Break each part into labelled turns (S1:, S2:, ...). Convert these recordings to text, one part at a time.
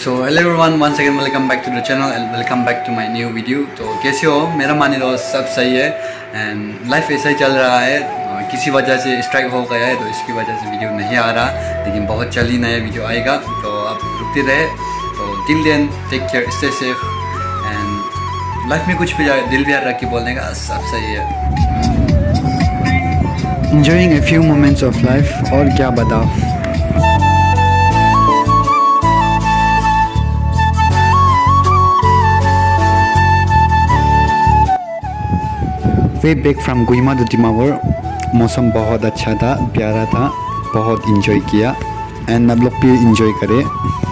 S1: So hello everyone one second welcome back to the channel and welcome back to my new video तो कैसे हो? मेरा मान लो सब सही है एंड लाइफ ऐसा ही चल रहा है। किसी वजह से स्ट्राइक हो गया है तो इसकी वजह से वीडियो नहीं आ रहा, लेकिन बहुत जल्द ही नया वीडियो आएगा। तो आप रुकते रहे। तो till then take care stay safe and life में कुछ भी दिल भी रख के बोलने का, सब सही है। Enjoying a few moments of life और क्या बताओ way back from Kohima the Dimapur मौसम बहुत अच्छा था, प्यारा था, बहुत इन्जॉय किया। एंड आप लोग भी इन्जॉय करें।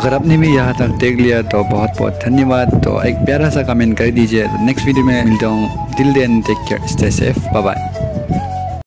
S1: अगर आपने भी यहाँ तक देख लिया तो बहुत बहुत धन्यवाद। तो एक प्यारा सा कमेंट कर दीजिए। नेक्स्ट वीडियो में मिलता हूँ। Till then take care stay safe bye bye